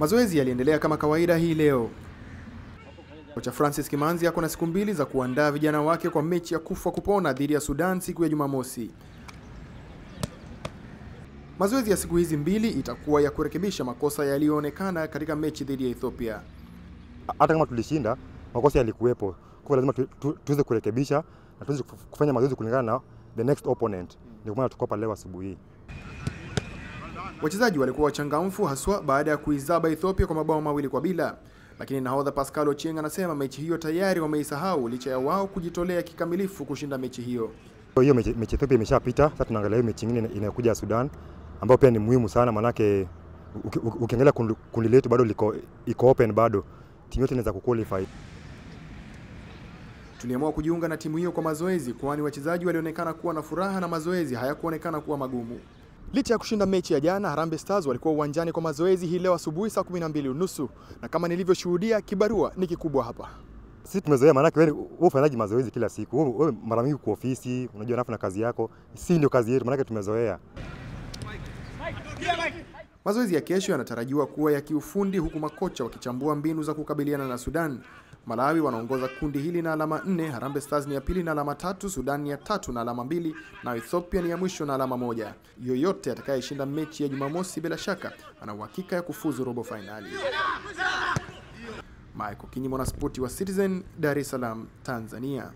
Mazoezi yaliendelea kama kawaida hii leo. Kocha Francis Kimanzi ako na siku mbili za kuandaa vijana wake kwa mechi ya kufa kupona dhidi ya Sudan siku ya Jumamosi. Mazoezi ya siku hizi mbili itakuwa ya kurekebisha makosa yaliyoonekana katika mechi dhidi ya Ethiopia. hata kama tulishinda makosa yalikuwepo, kwa lazima tu, tu, tuweze kurekebisha na tuweze kufanya mazoezi kulingana na the next opponent. Ndio maana tuko hapa leo asubuhi. Wachezaji walikuwa wachangamfu haswa baada ya kuizaba Ethiopia kwa mabao mawili kwa bila, lakini nahodha Pascal Ochieng anasema mechi hiyo tayari wameisahau licha ya wao kujitolea kikamilifu kushinda mechi hiyo. Hiyo mechi mechi Ethiopia imeshapita, sasa tunaangalia hiyo mechi nyingine inayokuja ya Sudan ambayo pia ni muhimu sana, manake uki- uki- ukiangalia kundi letu bado liko iko open, bado timu yote inaweza kuqualify. Tuliamua kujiunga na timu hiyo kwa mazoezi, kwani wachezaji walionekana kuwa na furaha na mazoezi hayakuonekana kuwa magumu. Licha ya kushinda mechi ya jana, Harambee Stars walikuwa uwanjani kwa mazoezi hii leo asubuhi saa 12 unusu, na kama nilivyoshuhudia, kibarua ni kikubwa hapa. Sisi tumezoea, manake wewe ufanyaji mazoezi kila siku, wewe mara mingi kwa ofisi, unajua nafanya kazi yako, si ndio kazi yetu, manake tumezoea. Mazoezi ya kesho yanatarajiwa kuwa ya kiufundi huku makocha wakichambua mbinu za kukabiliana na Sudan. Malawi wanaongoza kundi hili na alama nne, Harambee Stars ni ya pili na alama tatu, Sudan ni ya tatu na alama mbili, na Ethiopia ni ya mwisho na alama moja. Yoyote atakayeshinda mechi ya Jumamosi bila shaka ana uhakika ya kufuzu robo fainali. Michael Kinyi, mwanaspoti wa Citizen, Dar es Salaam, Tanzania.